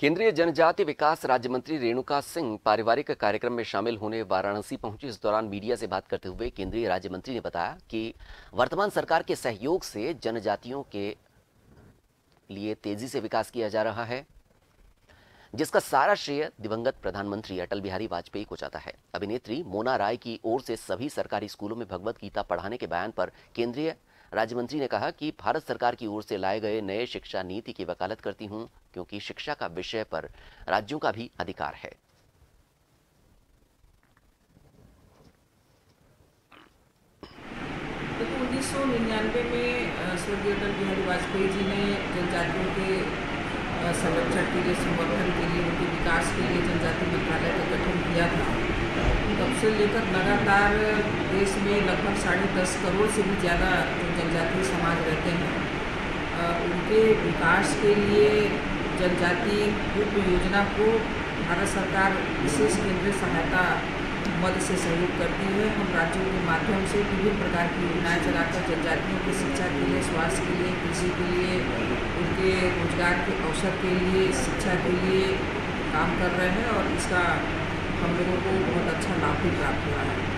केंद्रीय जनजाति विकास राज्य मंत्री रेणुका सिंह पारिवारिक कार्यक्रम में शामिल होने वाराणसी पहुँची। इस दौरान मीडिया से बात करते हुए केंद्रीय राज्य मंत्री ने बताया कि वर्तमान सरकार के सहयोग से जनजातियों के लिए तेज़ी से विकास किया जा रहा है, जिसका सारा श्रेय दिवंगत प्रधानमंत्री अटल बिहारी वाजपेयी को जाता है। अभिनेत्री मोना राय की ओर से सभी सरकारी स्कूलों में भगवत गीता पढ़ाने के बयान पर केंद्रीय राज्य मंत्री ने कहा कि भारत सरकार की ओर से लाए गए नए शिक्षा नीति की वकालत करती हूँ, क्योंकि शिक्षा का विषय पर राज्यों का भी अधिकार है। उन्नीस सौ निन्यानवे में स्वर्गीय अटल बिहारी वाजपेयी जी ने जनजातियों के संरक्षण के लिए संवर्धन के लिए, उनके विकास के लिए जनजाति मंत्रालय का गठन किया था। तब से लेकर लगातार देश में लगभग साढ़े दस करोड़ से भी ज़्यादा जनजातीय समाज रहते हैं। उनके विकास के लिए जनजाति उप योजना को भारत सरकार विशेष केंद्रीय सहायता मद से सहयोग करती है। हम राज्यों के माध्यम से विभिन्न प्रकार की योजनाएँ चलाकर जनजातियों की शिक्षा के लिए, स्वास्थ्य के लिए, कृषि के लिए, उनके रोज़गार के अवसर के लिए, शिक्षा के लिए काम कर रहे हैं और इसका हम लोगों को बहुत अच्छा लाभ भी प्राप्त हुआ है।